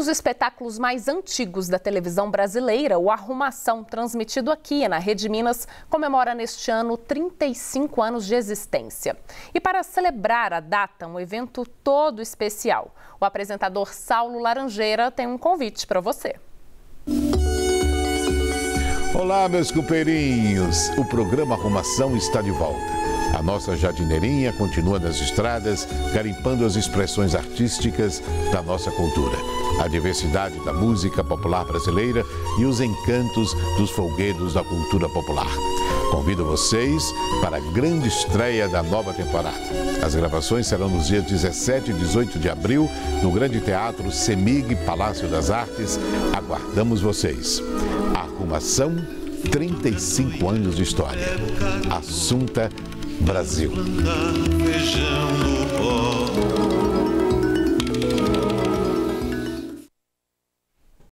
dos espetáculos mais antigos da televisão brasileira, o Arrumação, transmitido aqui na Rede Minas, comemora neste ano 35 anos de existência. E para celebrar a data, um evento todo especial, o apresentador Saulo Laranjeira tem um convite para você. Olá, meus companheirinhos! O programa Arrumação está de volta. A nossa jardineirinha continua nas estradas, garimpando as expressões artísticas da nossa cultura, a diversidade da música popular brasileira e os encantos dos folguedos da cultura popular. Convido vocês para a grande estreia da nova temporada. As gravações serão nos dias 17 e 18 de abril, no Grande Teatro Semig Palácio das Artes. Aguardamos vocês. Arrumação 35 anos de história. Assunta Brasil.